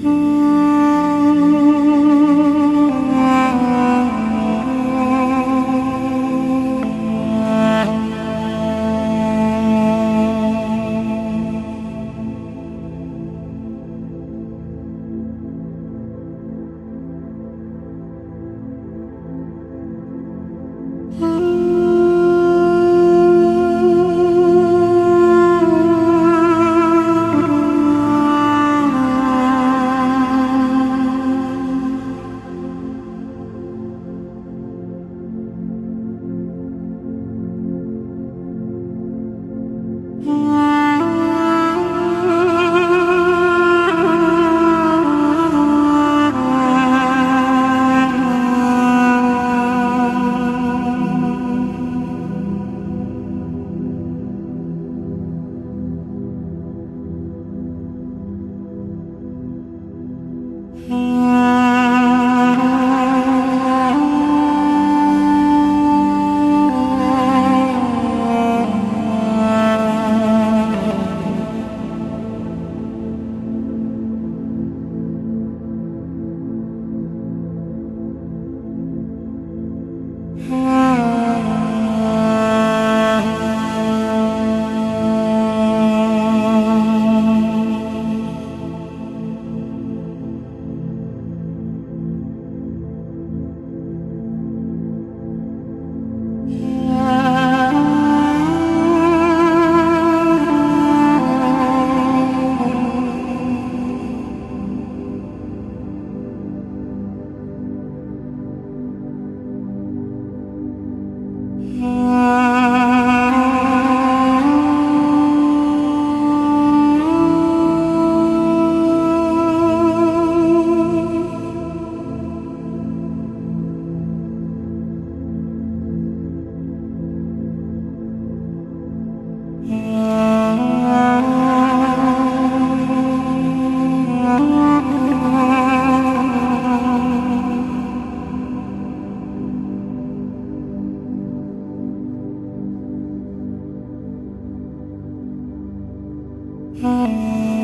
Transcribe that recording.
Hmm. 嗯。Mm-hmm.